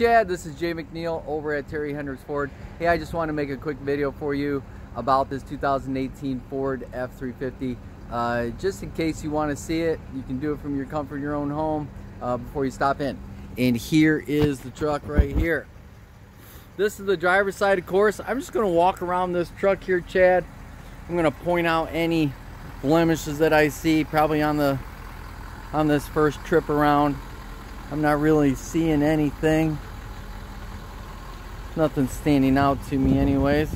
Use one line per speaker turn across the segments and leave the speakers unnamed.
Chad, this is Jay McNeal over at Terry Henricks Ford. Hey, I just want to make a quick video for you about this 2018 Ford F-350. Uh, just in case you want to see it, you can do it from your comfort your own home uh, before you stop in. And here is the truck right here. This is the driver's side, of course. I'm just going to walk around this truck here, Chad. I'm going to point out any blemishes that I see, probably on the on this first trip around. I'm not really seeing anything. Nothing standing out to me anyways.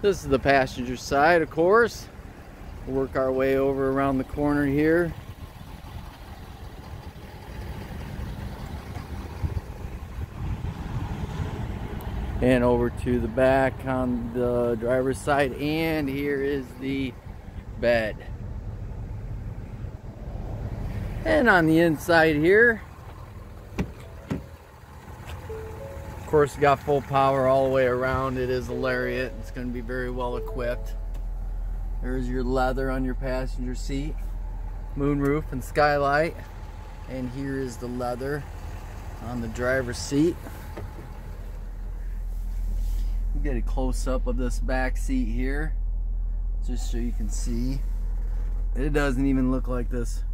This is the passenger side, of course. We'll work our way over around the corner here. And over to the back on the driver's side. And here is the bed. And on the inside here, course, got full power all the way around. It is a Lariat. It's going to be very well equipped. There's your leather on your passenger seat, moonroof and skylight. And here is the leather on the driver's seat. We get a close up of this back seat here, just so you can see. It doesn't even look like this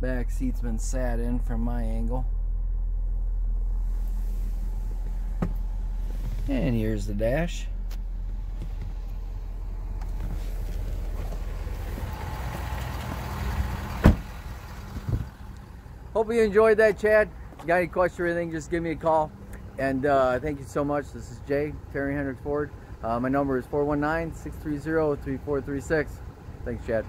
back seat's been sat in from my angle. And here's the dash. Hope you enjoyed that, Chad. Got any questions or anything, just give me a call. And uh, thank you so much. This is Jay, Terry Henricks Ford. Uh, my number is 419-630-3436. Thanks, Chad.